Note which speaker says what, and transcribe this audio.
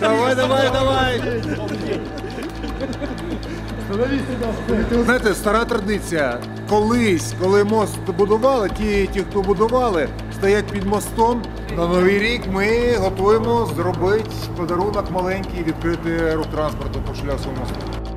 Speaker 1: Давай, давай, давай. Знаєте, стара традиція. Колись, коли мост будували, ті, ті, хто будували, стоять під мостом. На новий рік ми готуємо зробити подарунок маленький, відкрити рух транспорту по шляху мосту.